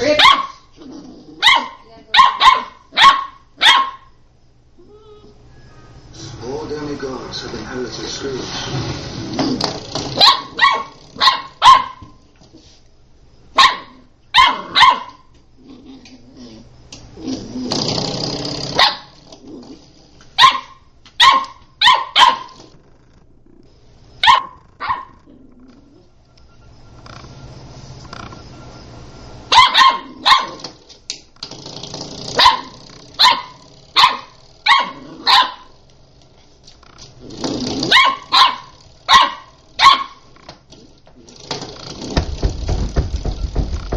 Rip. All demigods have inherited Scrooge.